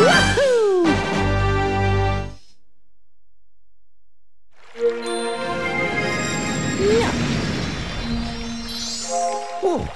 Yeah. Oh,